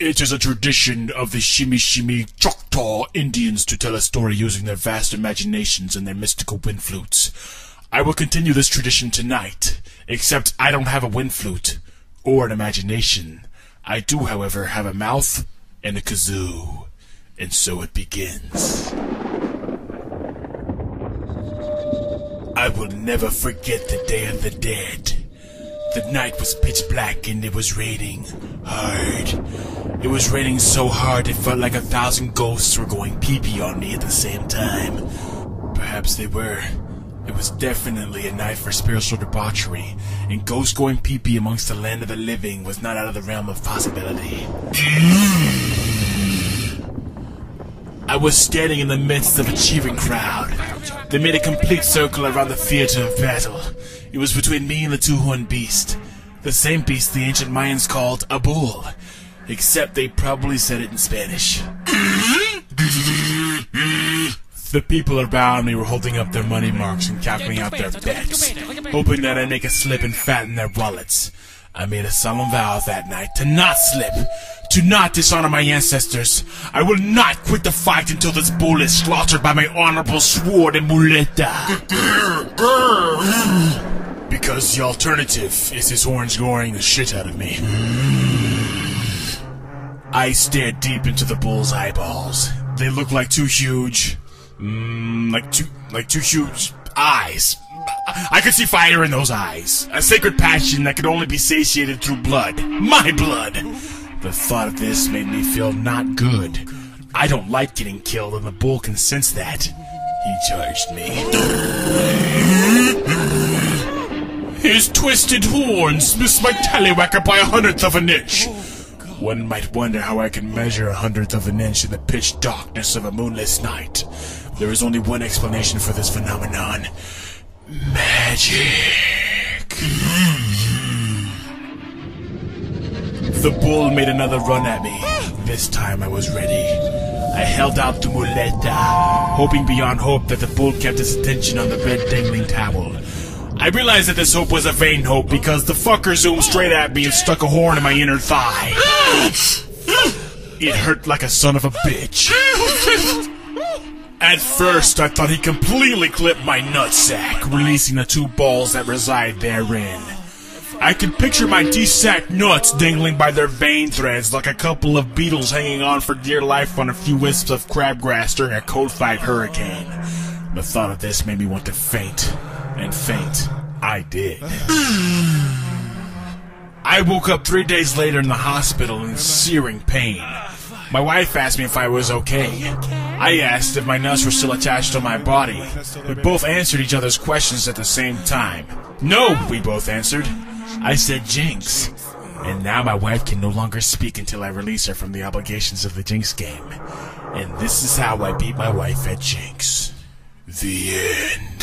It is a tradition of the Shimmy Shimmy Choctaw Indians to tell a story using their vast imaginations and their mystical wind flutes. I will continue this tradition tonight, except I don't have a wind flute or an imagination. I do, however, have a mouth and a kazoo. And so it begins. I will never forget the Day of the Dead. The night was pitch black and it was raining hard. It was raining so hard it felt like a thousand ghosts were going pee-pee on me at the same time. Perhaps they were. It was definitely a night for spiritual debauchery, and ghosts going pee-pee amongst the land of the living was not out of the realm of possibility. I was standing in the midst of a cheering crowd. They made a complete circle around the theater of battle. It was between me and the two-horned beast. The same beast the ancient Mayans called a bull. Except they probably said it in Spanish. The people around me were holding up their money marks and calculating out their bets, hoping that I'd make a slip and fatten their wallets. I made a solemn vow that night to not slip, to not dishonor my ancestors. I will not quit the fight until this bull is slaughtered by my honorable sword and muleta. Because the alternative is his horns goring the shit out of me. I stared deep into the bull's eyeballs. They looked like two huge, mm, like two, like two huge eyes. I could see fire in those eyes. A sacred passion that could only be satiated through blood. My blood! The thought of this made me feel not good. I don't like getting killed, and the bull can sense that. He charged me. His twisted horns missed my tallywhacker by a hundredth of an inch. One might wonder how I can measure a hundredth of an inch in the pitch darkness of a moonless night. There is only one explanation for this phenomenon. Magic. The bull made another run at me. This time I was ready. I held out the muleta, hoping beyond hope that the bull kept his attention on the red dangling towel. I realized that this hope was a vain hope because the fucker zoomed straight at me and stuck a horn in my inner thigh. It hurt like a son of a bitch. At first, I thought he completely clipped my nutsack, releasing the two balls that reside therein. I could picture my de-sacked nuts dangling by their vein threads like a couple of beetles hanging on for dear life on a few wisps of crabgrass during a cold fight hurricane. The thought of this made me want to faint. And faint, I did. I woke up three days later in the hospital in searing pain. My wife asked me if I was okay. I asked if my nuts were still attached to my body. We both answered each other's questions at the same time. No, we both answered. I said Jinx. And now my wife can no longer speak until I release her from the obligations of the Jinx game. And this is how I beat my wife at Jinx. The end.